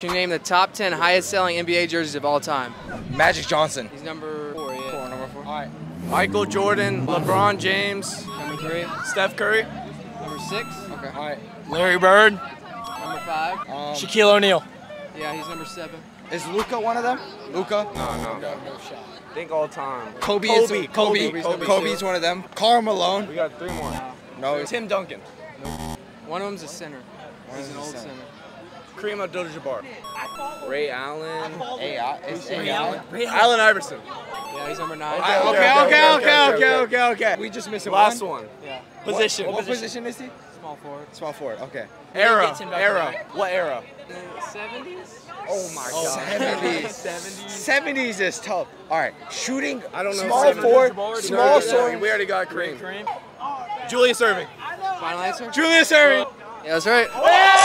Can you name the top 10 highest selling NBA jerseys of all time? Magic Johnson. He's number four, yeah. Four, number four. All right. Michael Jordan, LeBron James, Number three. Steph Curry, Number six. Okay. All right. Larry Bird, Number five. Um, Shaquille O'Neal. Yeah, he's number seven. is Luka one of them? Luka. No, no. No shot. Think all time. Kobe. Kobe. Is, Kobe. Kobe. number Kobe's one of them. Karl Malone. We got three more. No. it's- Tim Duncan, One of them's a center. He's is an a old center. center. Kareem Abdul-Jabbar. Ray Allen. Hey, Ray, Ray Allen. Ray Allen Iverson. Yeah, he's number nine. Okay, okay, okay, okay, okay, okay, okay. We just missed Last one. Yeah. Position. What, what, position? is he? Small forward. Small forward. Okay. Era. Era. What era? Seventies. Oh my oh, god. Seventies. Seventies is tough. All right. Shooting. I don't know. Small forward. Small forward. We already got Kareem. Julius Erving. Final answer. Julius Erving. Yeah, that's right. Oh!